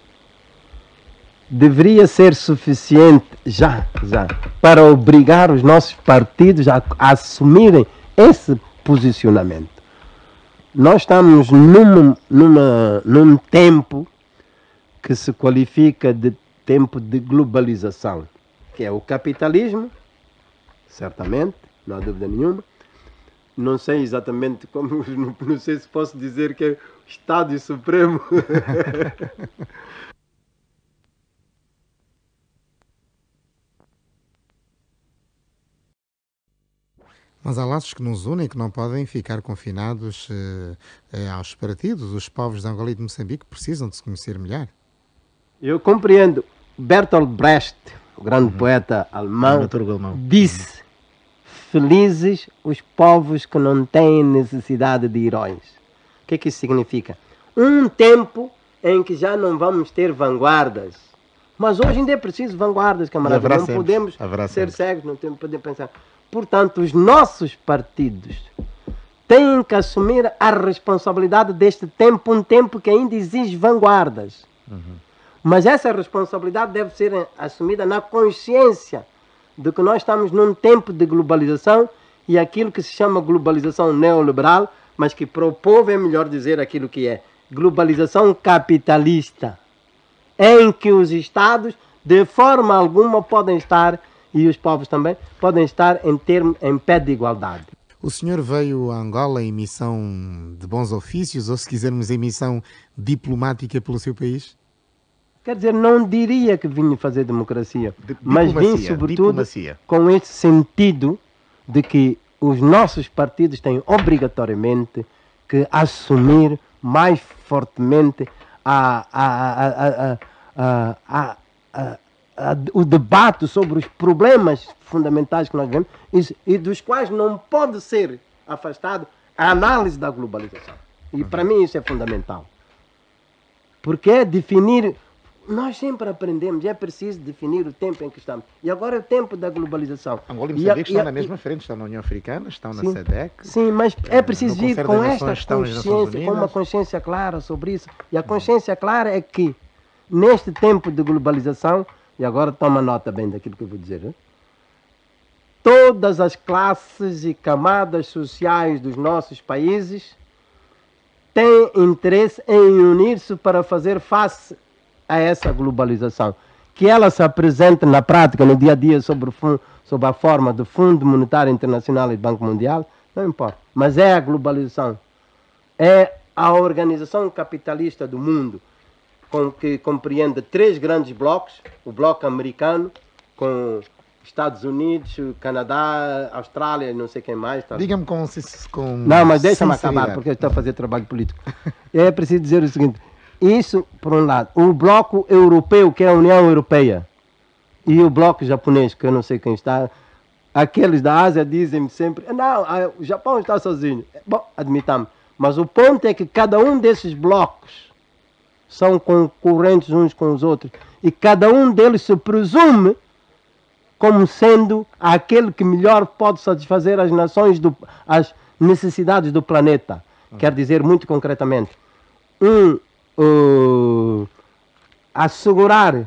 [SPEAKER 2] deveria ser suficiente já, já, para obrigar os nossos partidos a, a assumirem esse posicionamento. Nós estamos num, numa, num tempo que se qualifica de tempo de globalização, que é o capitalismo, certamente, não há dúvida nenhuma. Não sei exatamente como, [LAUGHS] não sei se posso dizer que é o Estado Supremo. [LAUGHS]
[SPEAKER 1] Mas há laços que nos unem que não podem ficar confinados eh, eh, aos partidos. Os povos de Angola e de Moçambique precisam de se conhecer melhor.
[SPEAKER 2] Eu compreendo. Bertolt Brecht, o grande uhum. poeta alemão, disse: Felizes os povos que não têm necessidade de heróis. O que é que isso significa? Um tempo em que já não vamos ter vanguardas. Mas hoje ainda é preciso vanguardas, camarada. Não podemos ser cegos, não podemos pensar. Portanto, os nossos partidos têm que assumir a responsabilidade deste tempo, um tempo que ainda exige vanguardas. Uhum. Mas essa responsabilidade deve ser assumida na consciência de que nós estamos num tempo de globalização e aquilo que se chama globalização neoliberal, mas que para o povo é melhor dizer aquilo que é globalização capitalista, em que os Estados, de forma alguma, podem estar e os povos também podem estar em, termo, em pé de igualdade.
[SPEAKER 1] O senhor veio a Angola em missão de bons ofícios ou, se quisermos, em missão diplomática pelo seu país?
[SPEAKER 2] Quer dizer, não diria que vim fazer democracia, de, mas vim, sobretudo, diplomacia. com esse sentido de que os nossos partidos têm obrigatoriamente que assumir mais fortemente a, a, a, a o debate sobre os problemas fundamentais que nós vemos e, e dos quais não pode ser afastado a análise da globalização. E para mim isso é fundamental. Porque é definir. Nós sempre aprendemos, é preciso definir o tempo em que estamos. E agora é o tempo da globalização.
[SPEAKER 1] Angola e Moçambique estão na mesma frente, estão na União Africana, estão na
[SPEAKER 2] sim,
[SPEAKER 1] SEDEC.
[SPEAKER 2] Sim, mas é preciso ir com esta consciência, com uma consciência clara sobre isso. E a consciência clara é que, neste tempo de globalização, e agora toma nota bem daquilo que eu vou dizer. Hein? Todas as classes e camadas sociais dos nossos países têm interesse em unir-se para fazer face a essa globalização. Que ela se apresente na prática, no dia a dia, sobre, sobre a forma do Fundo Monetário Internacional e do Banco Mundial, não importa. Mas é a globalização. É a organização capitalista do mundo que compreende três grandes blocos: o bloco americano, com Estados Unidos, Canadá, Austrália, não sei quem mais.
[SPEAKER 1] Tá? Diga-me com, com.
[SPEAKER 2] Não, mas deixa-me acabar, porque eu estou a fazer trabalho político. é preciso dizer o seguinte: isso, por um lado, o bloco europeu, que é a União Europeia, e o bloco japonês, que eu não sei quem está, aqueles da Ásia dizem sempre: não, o Japão está sozinho. Bom, admitamos. Mas o ponto é que cada um desses blocos são concorrentes uns com os outros. E cada um deles se presume como sendo aquele que melhor pode satisfazer as nações, do, as necessidades do planeta. Quer dizer, muito concretamente, um, uh, assegurar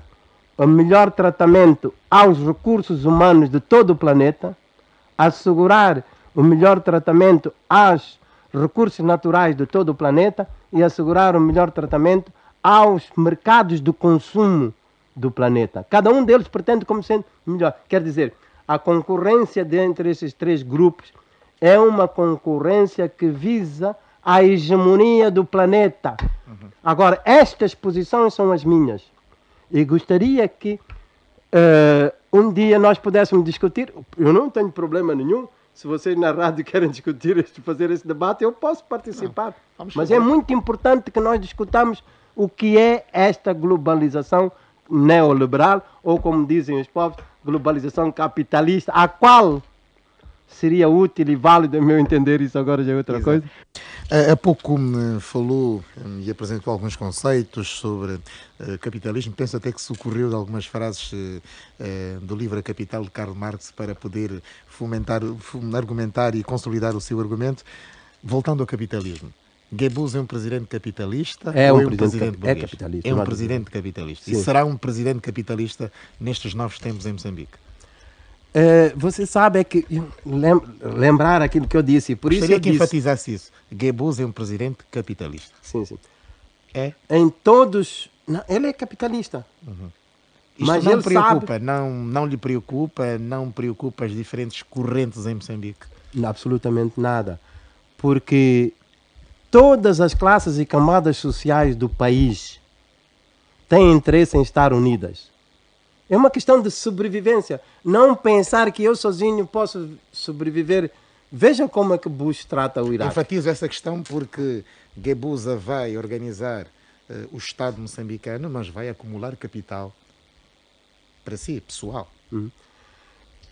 [SPEAKER 2] o melhor tratamento aos recursos humanos de todo o planeta, assegurar o melhor tratamento aos recursos naturais de todo o planeta e assegurar o melhor tratamento aos mercados do consumo do planeta. Cada um deles pretende como sendo melhor. Quer dizer, a concorrência entre esses três grupos é uma concorrência que visa a hegemonia do planeta. Uhum. Agora, estas posições são as minhas. E gostaria que uh, um dia nós pudéssemos discutir. Eu não tenho problema nenhum se vocês na rádio [LAUGHS] querem discutir, fazer esse debate, eu posso participar. Mas é muito importante que nós discutamos o que é esta globalização neoliberal, ou como dizem os povos, globalização capitalista, a qual seria útil e válido, a meu entender, isso agora já é outra
[SPEAKER 1] Exato.
[SPEAKER 2] coisa.
[SPEAKER 1] Há há pouco me falou hum, e apresentou alguns conceitos sobre eh, capitalismo. Penso até que se ocorreu de algumas frases eh, eh, do livro A Capital de Karl Marx para poder fomentar, argumentar e consolidar o seu argumento. Voltando ao capitalismo. Goebbels é um presidente capitalista
[SPEAKER 2] É
[SPEAKER 1] ou
[SPEAKER 2] um
[SPEAKER 1] é um
[SPEAKER 2] presidente é capitalista,
[SPEAKER 1] É um presidente capitalista. E
[SPEAKER 2] Sim.
[SPEAKER 1] será um presidente capitalista nestes novos tempos em Moçambique?
[SPEAKER 2] Eh, você sabe é que lem- lembrar aquilo que eu disse, por isso
[SPEAKER 1] Gostaria
[SPEAKER 2] eu
[SPEAKER 1] que
[SPEAKER 2] disse,
[SPEAKER 1] enfatizasse isso. Goebbels é um presidente capitalista.
[SPEAKER 2] sim, sim.
[SPEAKER 1] É?
[SPEAKER 2] em todos, não, ele é capitalista.
[SPEAKER 1] Isto
[SPEAKER 2] Mas
[SPEAKER 1] não
[SPEAKER 2] ele
[SPEAKER 1] preocupa, não, não lhe preocupa, não preocupa as diferentes correntes em Moçambique.
[SPEAKER 2] Absolutamente nada. Porque todas as classes e camadas sociais do país têm interesse em estar unidas. É uma questão de sobrevivência. Não pensar que eu sozinho posso sobreviver. Veja como é que Bush trata o Iraque.
[SPEAKER 1] Enfatizo essa questão porque Goebbels vai organizar eh, o Estado moçambicano, mas vai acumular capital para si, pessoal.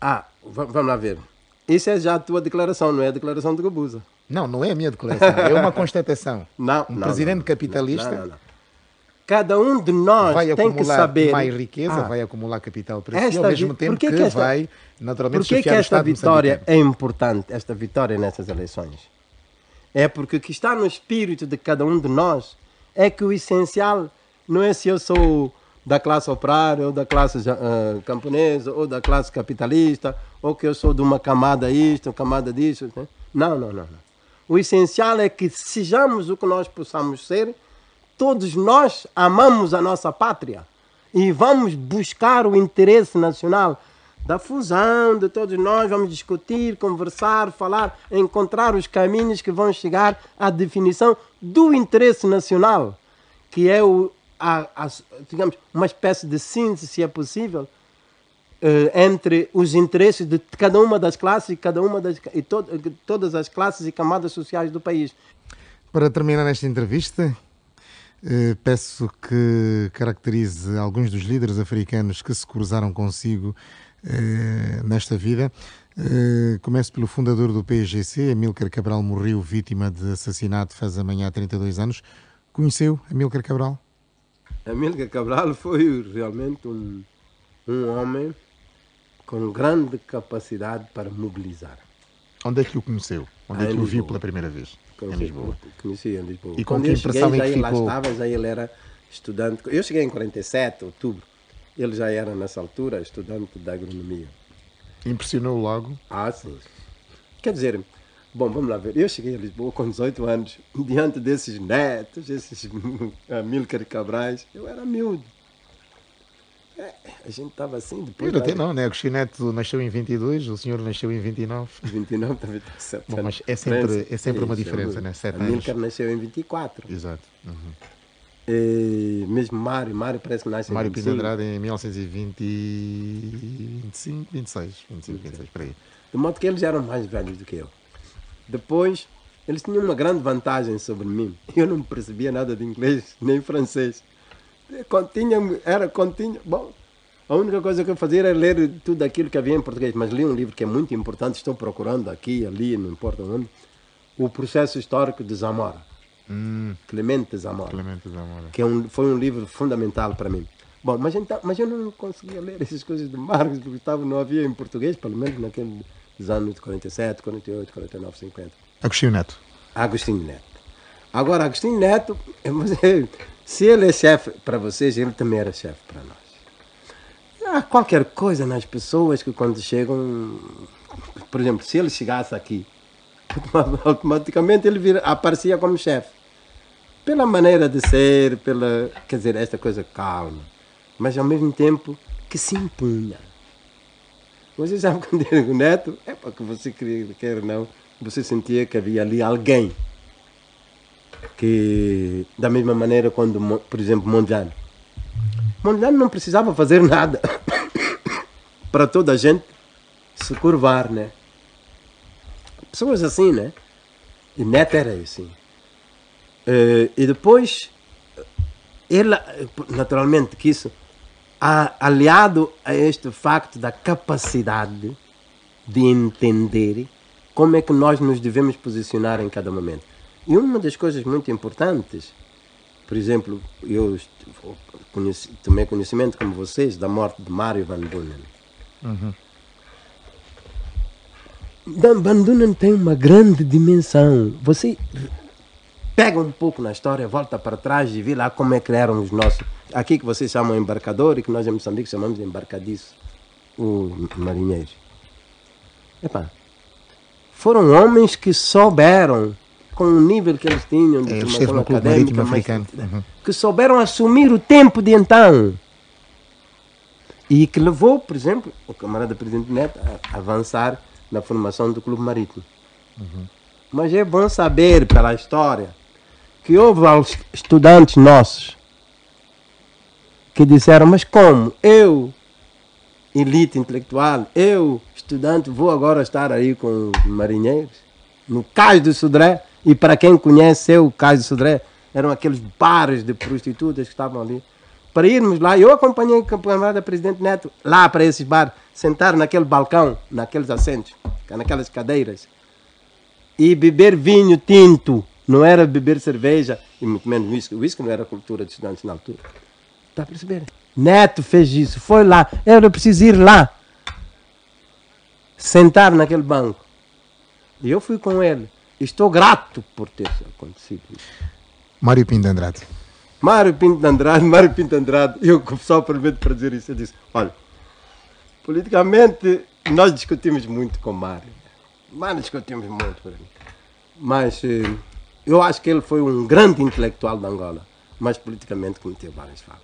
[SPEAKER 2] Ah, va- vamos lá ver. Isso é já a tua declaração, não é a declaração de Gabusa.
[SPEAKER 1] Não, não é a minha declaração, é uma [LAUGHS] constatação.
[SPEAKER 2] Não,
[SPEAKER 1] um
[SPEAKER 2] não,
[SPEAKER 1] presidente
[SPEAKER 2] não.
[SPEAKER 1] capitalista
[SPEAKER 2] Não, não. Cada um de nós
[SPEAKER 1] vai
[SPEAKER 2] tem que saber.
[SPEAKER 1] mais riqueza,
[SPEAKER 2] Ah,
[SPEAKER 1] vai acumular capital para si, ao mesmo tempo
[SPEAKER 2] que
[SPEAKER 1] que,
[SPEAKER 2] esta-
[SPEAKER 1] vai naturalmente
[SPEAKER 2] Por que, esta vitória é importante, esta vitória nessas eleições? É porque o que está no espírito de cada um de nós é que o essencial não é se eu sou da classe operária, ou da classe ah, camponesa, ou da classe capitalista, ou que eu sou de uma camada isto, camada disso. né? Não, não, não, não. O essencial é que sejamos o que nós possamos ser, todos nós amamos a nossa pátria e vamos buscar o interesse nacional da fusão de todos nós, vamos discutir, conversar, falar, encontrar os caminhos que vão chegar à definição do interesse nacional, que é o, a, a- digamos, uma espécie de síntese, se é possível, entre os interesses de cada uma das classes e cada uma das e to, todas as classes e camadas sociais do país.
[SPEAKER 1] Para terminar esta entrevista, eh, peço que caracterize alguns dos líderes africanos que se cruzaram consigo eh, nesta vida. Eh, começo pelo fundador do PSGC, Amílcar Cabral morreu vítima de assassinato faz amanhã 32 anos. Conheceu Amílcar Cabral?
[SPEAKER 2] Amílcar Cabral foi realmente um, um homem com grande capacidade para mobilizar.
[SPEAKER 1] Onde é que o conheceu? Onde
[SPEAKER 2] Ah,
[SPEAKER 1] é
[SPEAKER 2] em
[SPEAKER 1] que o viu pela primeira vez? Em
[SPEAKER 2] Conheci-
[SPEAKER 1] Lisboa.
[SPEAKER 2] Conheci em Lisboa.
[SPEAKER 1] E com
[SPEAKER 2] Quando
[SPEAKER 1] que
[SPEAKER 2] eu
[SPEAKER 1] impressão
[SPEAKER 2] cheguei,
[SPEAKER 1] é que
[SPEAKER 2] ele lá
[SPEAKER 1] ficou?
[SPEAKER 2] estava, já ele era estudante. Eu cheguei em 47, outubro. Ele já era, nessa altura, estudante de agronomia.
[SPEAKER 1] Impressionou logo?
[SPEAKER 2] Ah, sim. Quer dizer, bom, vamos lá ver. Eu cheguei a Lisboa com 18 anos, [LAUGHS] diante desses netos, esses [LAUGHS] Amílcar Cabrais, eu era miúdo. É, a gente estava assim, depois...
[SPEAKER 1] Eu até não, né? Agostinho Neto nasceu em 22, o senhor nasceu em 29.
[SPEAKER 2] 29 [LAUGHS] também está certo.
[SPEAKER 1] Bom, mas é sempre- é sempre uma diferença, né? Sete
[SPEAKER 2] Amílcar
[SPEAKER 1] anos.
[SPEAKER 2] nasceu em 24.
[SPEAKER 1] Exato. Uhum.
[SPEAKER 2] E mesmo Mário, Mário parece que nasce
[SPEAKER 1] Mário
[SPEAKER 2] em
[SPEAKER 1] Pinto
[SPEAKER 2] 25.
[SPEAKER 1] Andrade em 1925, 26, 25, 26, por aí.
[SPEAKER 2] De modo que eles eram mais velhos do que eu. Depois, eles tinham uma grande vantagem sobre mim. [LAUGHS] Eu não percebia nada de inglês nem francês. Continha, era continha. Bom, a única coisa que eu fazia era ler tudo aquilo que havia em português. Mas li um livro que é muito importante, estou procurando aqui, ali, não importa onde. O Processo Histórico de Zamora.
[SPEAKER 1] Hum,
[SPEAKER 2] Clemente Zamora.
[SPEAKER 1] Clemente Zamora.
[SPEAKER 2] que é um, foi um livro fundamental para mim. Bom, mas, então, mas eu não conseguia ler essas coisas de Marx, porque estava, não havia em português, pelo menos naqueles anos de 47, 48, 49, 50.
[SPEAKER 1] Agostinho Neto.
[SPEAKER 2] Agostinho Neto. Agora, Agostinho Neto, [LAUGHS] mas, se ele é chefe para vocês, ele também era chefe para nós. Há qualquer coisa nas pessoas que quando chegam, por exemplo, se ele chegasse aqui, [LAUGHS] automaticamente ele vira, aparecia como chefe pela maneira de ser, pela, quer dizer, esta coisa calma, mas ao mesmo tempo que se impunha. Você sabe [LAUGHS] quando eu digo neto, é para que você queria, quer não, você sentia que havia ali alguém que, da mesma maneira, quando, por exemplo, Mondlane. Mondlane não precisava fazer nada [COUGHS] para toda a gente se curvar, né? pessoas assim, né? E Neto era assim. Uh, e depois, ele, naturalmente, que isso, aliado a este facto da capacidade de entender como é que nós nos devemos posicionar em cada momento. E uma das coisas muito importantes, por exemplo, eu conheci, tomei conhecimento, como vocês, da morte de Mário Van Dunen. Uhum. Van Dunen tem uma grande dimensão. Você pega um pouco na história, volta para trás e vê lá como é que eram os nossos. Aqui que vocês chamam embarcador e que nós em Moçambique chamamos de embarcadiço, o marinheiro. Epá, foram homens que souberam, com o nível que eles tinham de
[SPEAKER 1] é, formação académica, africano. Uhum.
[SPEAKER 2] que souberam assumir o tempo de então. E que levou, por exemplo, o camarada Presidente Neto a avançar na formação do Clube Marítimo. Uhum. Mas é bom saber, pela história, que houve estudantes nossos que disseram: Mas como? Eu, elite intelectual, eu, estudante, vou agora estar aí com os marinheiros, no Cais do Sudré. E para quem conhece o Cais do Sudré, eram aqueles bares de prostitutas que estavam ali. Para irmos lá, eu acompanhei o camarada Presidente Neto lá para esses bares, sentar naquele balcão, naqueles assentos, naquelas cadeiras, e beber vinho tinto. Não era beber cerveja e muito menos whisky. O whisky não era cultura de estudantes na altura. Está a perceber? Neto fez isso, foi lá. Era preciso ir lá sentar naquele banco. E eu fui com ele. Estou grato por ter acontecido isso.
[SPEAKER 1] Mário Pinto Andrade.
[SPEAKER 2] Mário Pinto Andrade, [LAUGHS] Mário Pinto Andrade, eu só permito para dizer isso, eu disse, olha, politicamente nós discutimos muito com Mário. Mário discutimos muito por mim. Mas eh, eu acho que ele foi um grande intelectual da Angola, mas politicamente cometeu várias faltas.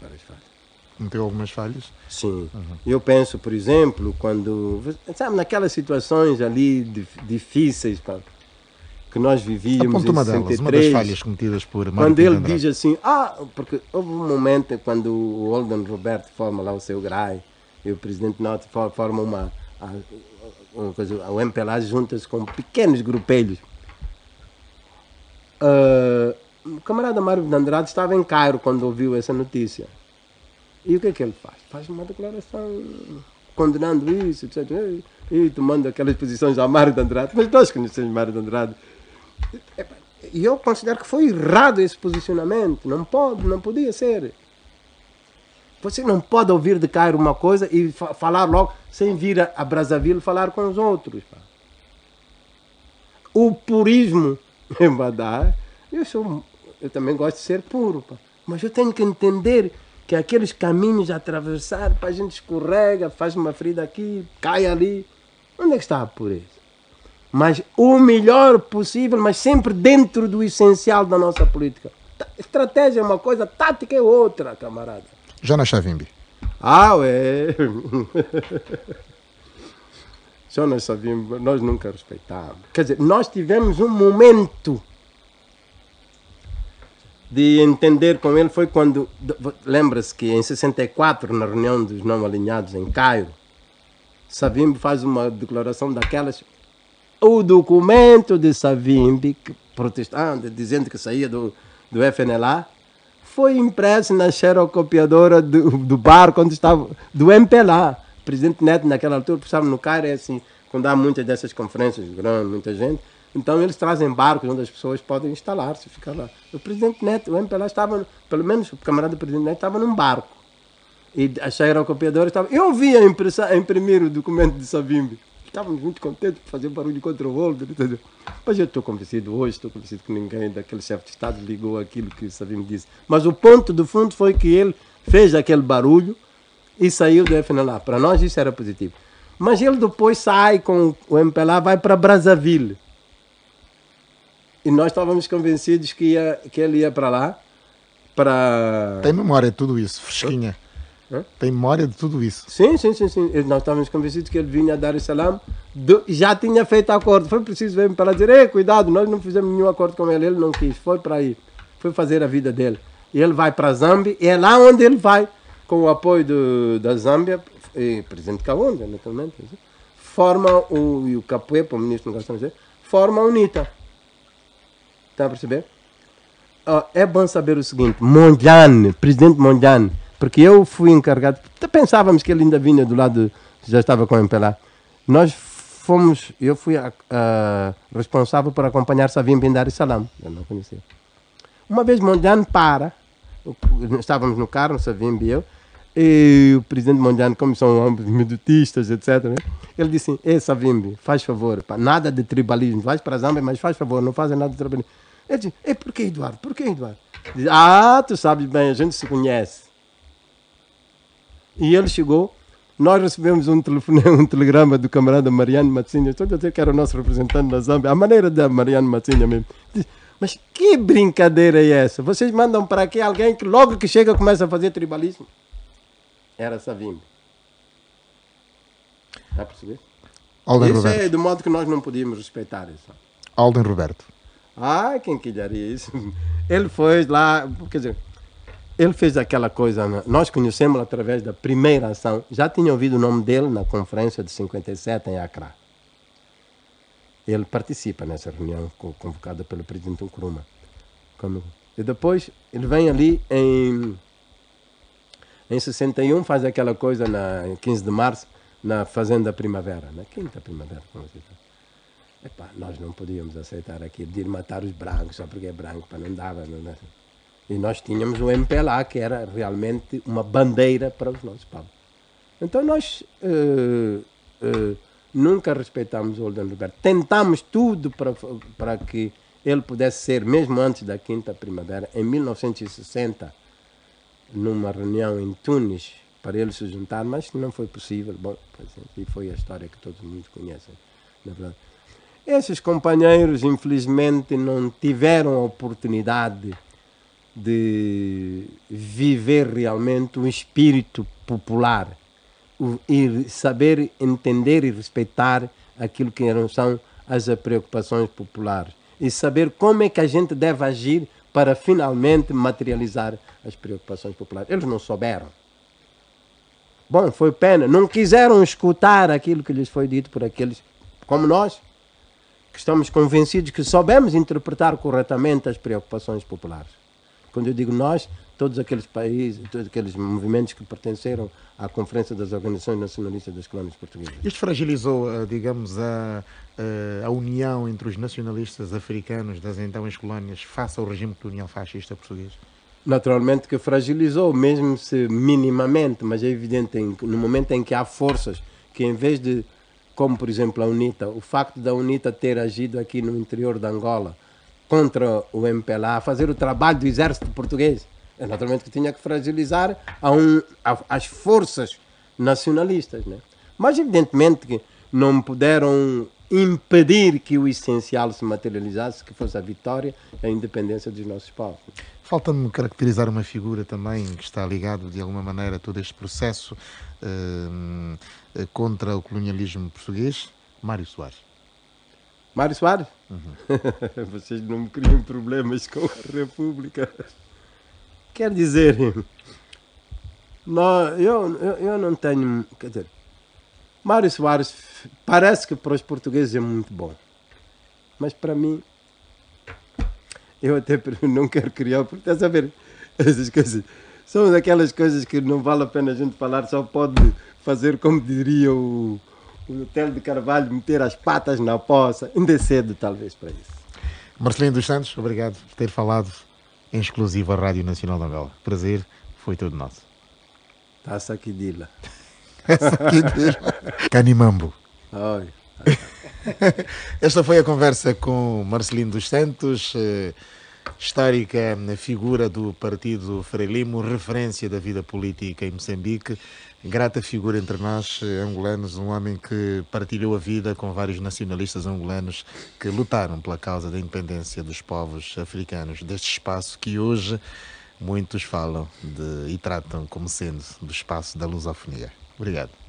[SPEAKER 2] Várias faltas
[SPEAKER 1] cometeu algumas falhas.
[SPEAKER 2] Sim. Uhum. Eu penso, por exemplo, quando. Sabe, naquelas situações ali difíceis pá, que nós vivíamos.
[SPEAKER 1] Aponta uma delas, uma das falhas cometidas por Mário
[SPEAKER 2] Quando ele diz assim, ah, porque houve um momento quando o Olden Roberto forma lá o seu GRAI e o presidente Norte forma uma. uma coisa, o MPLA junta-se com pequenos grupelhos. Uh, o camarada Mário de Andrade estava em Cairo quando ouviu essa notícia. E o que é que ele faz? Faz uma declaração condenando isso, etc. E, e tomando aquelas posições a Mário de Andrade. Mas nós conhecemos Mário de Andrade. E eu considero que foi errado esse posicionamento. Não pode, não podia ser. Você não pode ouvir de Cairo uma coisa e fa falar logo sem vir a, a Brazzaville falar com os outros. Pá. O purismo [LAUGHS] em Badá, eu, sou, eu também gosto de ser puro, pá. mas eu tenho que entender que aqueles caminhos a atravessar, para a gente escorrega, faz uma ferida aqui, cai ali. Onde é que está a pureza? Mas o melhor possível, mas sempre dentro do essencial da nossa política. Estratégia é uma coisa, tática é outra, camarada.
[SPEAKER 1] Jonas Chavimbi.
[SPEAKER 2] Ah, ué. [LAUGHS] Jonas Chavimbi, nós nunca respeitamos. Quer dizer, nós tivemos um momento de entender com ele foi quando, lembra-se que em 64, na reunião dos não alinhados em Cairo, Savimbi faz uma declaração daquelas. O documento de Savimbi, protestando, dizendo que saía do, do FNLA, foi impresso na xerocopiadora do, do barco onde estava, do MPLA. O presidente Neto, naquela altura, estava no Cairo, é assim, quando há muitas dessas conferências, grande, muita gente, então eles trazem barcos onde as pessoas podem instalar-se, ficar lá. O presidente Neto, o MPLA estava, pelo menos o camarada do presidente Neto estava num barco. E a xerocopiadora estava. Eu vi a, impressa, a imprimir o documento de Savimbi. Estávamos muito contentes por fazer barulho contra o Holder. Mas eu estou convencido hoje, estou convencido que ninguém daquele chefe de Estado ligou aquilo que o Savimbi disse. Mas o ponto do fundo foi que ele fez aquele barulho e saiu do FNLA. Para nós isso era positivo. Mas ele depois sai com o MPLA, vai para Brazzaville e nós estávamos convencidos que, ia, que ele ia para lá para.
[SPEAKER 1] Tem memória tudo isso, fresquinha. Hã? Tem memória de tudo isso.
[SPEAKER 2] Sim, sim, sim, sim. Nós estávamos convencidos que ele vinha dar o salam, já tinha feito acordo. Foi preciso vir para dizer: Ei, cuidado, nós não fizemos nenhum acordo com ele, ele não quis, foi para aí, foi fazer a vida dele. E ele vai para a Zâmbia, e é lá onde ele vai, com o apoio do, da Zâmbia, e presidente Kaunda, naturalmente formam o, e o Capuepa, o ministro dos Negócios Estrangeiros, formam a UNITA. Está a perceber? Ah, é bom saber o seguinte: Mondlane, presidente Mondlane, porque eu fui encarregado, pensávamos que ele ainda vinha do lado, já estava com o MPLA. Nós fomos, eu fui a, a, responsável por acompanhar Savim Bin Dar e Salam, eu não conhecia. Uma vez Mondlane para, estávamos no carro, Savim e eu, e o presidente Mondiano, como são ambos meditistas, etc., né? ele disse: Ei, Savimbi, faz favor, pá, nada de tribalismo, vais para a Zâmbia, mas faz favor, não fazem nada de tribalismo. Ele disse: Ei, por que, Eduardo? Por que, Eduardo? Ah, tu sabes bem, a gente se conhece. E ele chegou, nós recebemos um, telefone, [LAUGHS] um telegrama do camarada Mariano Matzinha, estou a dizer que era o nosso representante na Zâmbia, a maneira da Mariano Matzinha mesmo. Diz, mas que brincadeira é essa? Vocês mandam para aqui alguém que logo que chega começa a fazer tribalismo? era Savimbi. Está a perceber?
[SPEAKER 1] Alden
[SPEAKER 2] isso
[SPEAKER 1] Roberto.
[SPEAKER 2] é do modo que nós não podíamos respeitar isso.
[SPEAKER 1] Alden Roberto.
[SPEAKER 2] Ah, quem quilharia isso? [LAUGHS] Ele foi lá, quer dizer, ele fez aquela coisa, né? nós conhecemos através da primeira ação, já tinha ouvido o nome dele na conferência de 57 em Accra. Ele participa nessa reunião convocada pelo presidente Nkrumah. E depois ele vem ali em em 61 faz aquela coisa na 15 de março na Fazenda Primavera, na Quinta Primavera, como se diz. Epá, nós não podíamos aceitar aquilo de ir matar os brancos só porque é branco, para não dava. Não, E nós tínhamos o MPLA, que era realmente uma bandeira para os nossos povos. Então nós uh, uh, nunca respeitámos o Olden Roberto. Tentámos tudo para, para que ele pudesse ser, mesmo antes da Quinta Primavera, em 1960 numa reunião em Tunis para ele se juntar, mas não foi possível. Bom, e foi a história que todos mundo conhecem, na verdade. Esses companheiros, infelizmente, não tiveram a oportunidade de viver realmente o espírito popular e saber entender e respeitar aquilo que são as preocupações populares e saber como é que a gente deve agir para finalmente materializar as preocupações populares. Eles não souberam. Bom, foi pena. Não quiseram escutar aquilo que lhes foi dito por aqueles, como nós, que estamos convencidos que soubemos interpretar corretamente as preocupações populares. Quando eu digo nós, todos aqueles países, todos aqueles movimentos que pertenceram à Conferência das Organizações Nacionalistas das Colônias Portuguesas.
[SPEAKER 1] Isto fragilizou, eh, digamos, a, eh, a união entre os nacionalistas africanos das então ex-colónias face ao regime colonial fascista português?
[SPEAKER 2] Naturalmente que fragilizou, mesmo se minimamente, mas é evidente que no momento em que há forças que em vez de, como por exemplo a UNITA, o facto da UNITA ter agido aqui no interior de Angola contra o MPLA, fazer o trabalho do exército português, é naturalmente que tinha que fragilizar a um, a, as forças nacionalistas. Né? Mas, evidentemente, que não puderam impedir que o essencial se materializasse, que fosse a vitória e a independência dos nossos povos.
[SPEAKER 1] Falta-me caracterizar uma figura também que está ligado de alguma maneira a todo este processo uh, contra o colonialismo português, Mário Soares.
[SPEAKER 2] Mário Soares? Uhum. [LAUGHS] Vocês não me criam problemas com a República. Quer dizer, não, eu, eu, eu não tenho. Quer dizer, Mário Soares parece que para os portugueses é muito bom, mas para mim, eu até [LAUGHS] não quero criar, porque estás a ver, essas coisas são aquelas coisas que não vale a pena a gente falar, só pode fazer como diria o, o Hotel de Carvalho, meter as patas na poça. Ainda é cedo, talvez, para isso.
[SPEAKER 1] Marcelino dos Santos, obrigado por ter falado em exclusivo à Rádio Nacional de Angola. Prazer, foi todo nosso.
[SPEAKER 2] Taça Aquidila.
[SPEAKER 1] Taça [LAUGHS] Aquidila. Canimambo. [LAUGHS] Esta foi a conversa com Marcelino dos Santos, eh, histórica figura do Partido Frelimo, referência da vida política em Moçambique grata figura entre nós, eh, angolanos, um homem que partilhou a vida com vários nacionalistas angolanos que lutaram pela causa da independência dos povos africanos, deste espaço que hoje muitos falam de, e tratam como sendo do espaço da lusofonia. Obrigado.